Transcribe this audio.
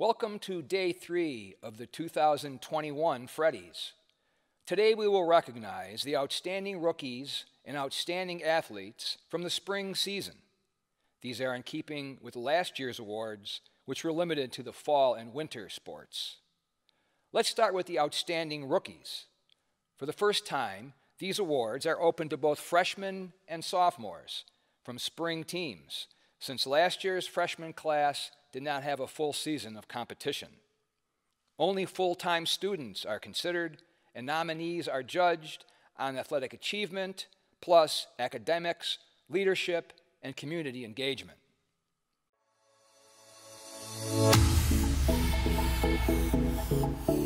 Welcome to day three of the 2021 FREDDYS. Today we will recognize the outstanding rookies and outstanding athletes from the spring season. These are in keeping with last year's awards, which were limited to the fall and winter sports. Let's start with the outstanding rookies. For the first time, these awards are open to both freshmen and sophomores from spring teams, since last year's freshman class did not have a full season of competition. Only full time students are considered, and nominees are judged on athletic achievement, plus academics, leadership, and community engagement. Thank you.